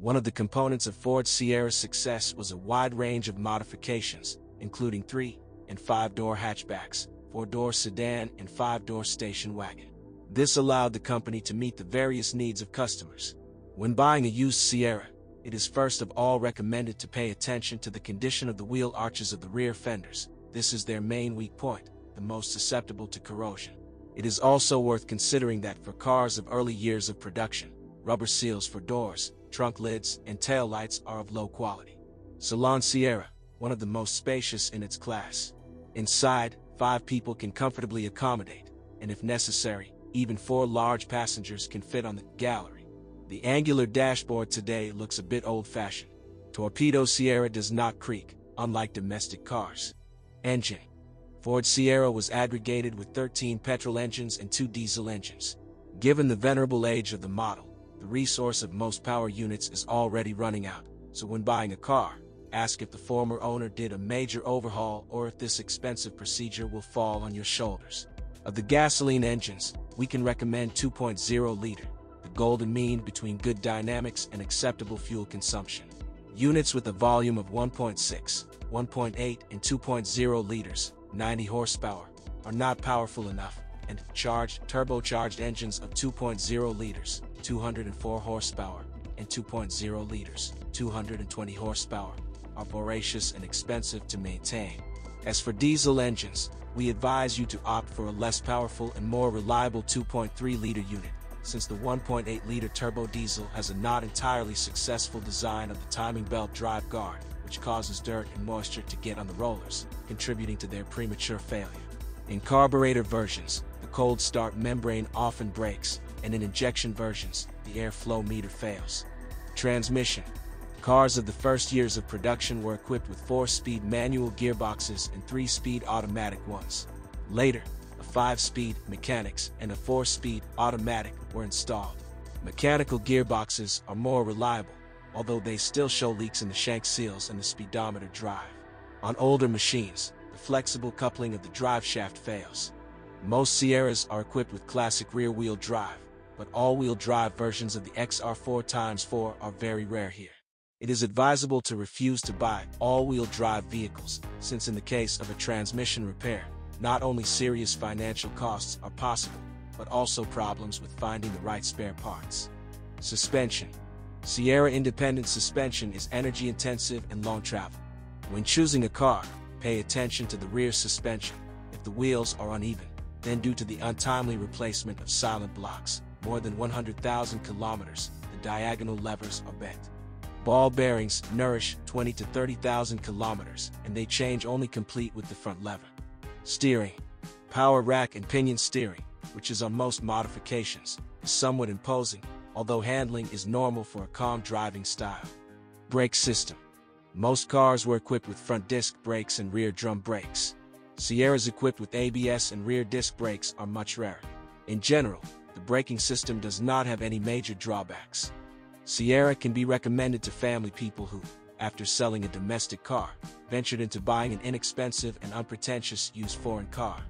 One of the components of Ford Sierra's success was a wide range of modifications, including three and five-door hatchbacks, four-door sedan, and five-door station wagon. This allowed the company to meet the various needs of customers. When buying a used Sierra, it is first of all recommended to pay attention to the condition of the wheel arches of the rear fenders. This is their main weak point, the most susceptible to corrosion. It is also worth considering that for cars of early years of production, rubber seals for doors, trunk lids, and tail lights are of low quality. Salon Sierra, one of the most spacious in its class. Inside, five people can comfortably accommodate, and if necessary, even four large passengers can fit on the gallery. The angular dashboard today looks a bit old-fashioned. Torpedo Sierra does not creak, unlike domestic cars. Engine Ford Sierra was aggregated with 13 petrol engines and two diesel engines. Given the venerable age of the model, the resource of most power units is already running out, so when buying a car, ask if the former owner did a major overhaul or if this expensive procedure will fall on your shoulders. Of the gasoline engines, we can recommend 2.0 liter, the golden mean between good dynamics and acceptable fuel consumption. Units with a volume of 1.6, 1.8, and 2.0 liters 90 horsepower, are not powerful enough, and charged, turbocharged engines of 2.0 liters, 204 horsepower, and 2.0 liters, 220 horsepower, are voracious and expensive to maintain. As for diesel engines, we advise you to opt for a less powerful and more reliable 2.3-liter unit, since the 1.8-liter turbo diesel has a not entirely successful design of the timing belt drive guard, which causes dirt and moisture to get on the rollers, contributing to their premature failure. In carburetor versions, the cold start membrane often breaks, and in injection versions, the airflow meter fails. Transmission. Cars of the first years of production were equipped with four-speed manual gearboxes and three-speed automatic ones. Later, a five-speed mechanics and a four-speed automatic were installed. Mechanical gearboxes are more reliable, although they still show leaks in the shank seals and the speedometer drive. On older machines, the flexible coupling of the drive shaft fails. Most Sierras are equipped with classic rear-wheel drive, but all-wheel drive versions of the XR4x4 are very rare here. It is advisable to refuse to buy all-wheel drive vehicles, since in the case of a transmission repair, not only serious financial costs are possible, but also problems with finding the right spare parts. Suspension Sierra independent suspension is energy intensive and long travel. When choosing a car, pay attention to the rear suspension. If the wheels are uneven, then due to the untimely replacement of silent blocks, more than 100,000 kilometers, the diagonal levers are bent. Ball bearings nourish 20 to 30,000 kilometers, and they change only complete with the front lever. Steering. Power rack and pinion steering, which is on most modifications, is somewhat imposing, although handling is normal for a calm driving style. Brake system. Most cars were equipped with front disc brakes and rear drum brakes. Sierras equipped with ABS and rear disc brakes are much rarer. In general, the braking system does not have any major drawbacks. Sierra can be recommended to family people who, after selling a domestic car, ventured into buying an inexpensive and unpretentious used foreign car.